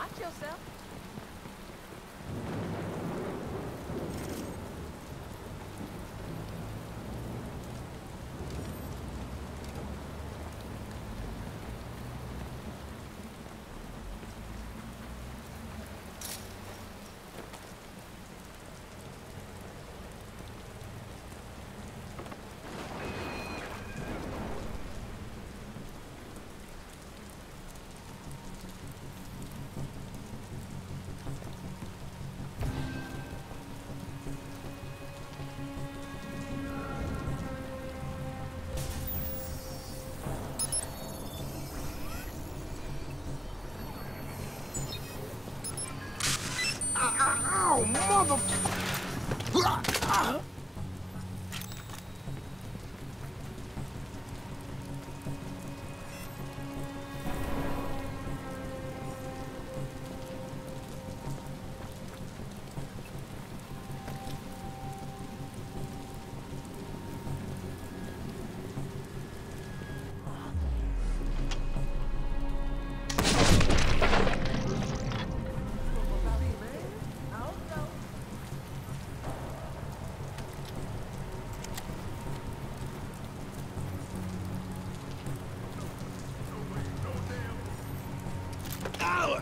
Watch yourself. o mundo Ow!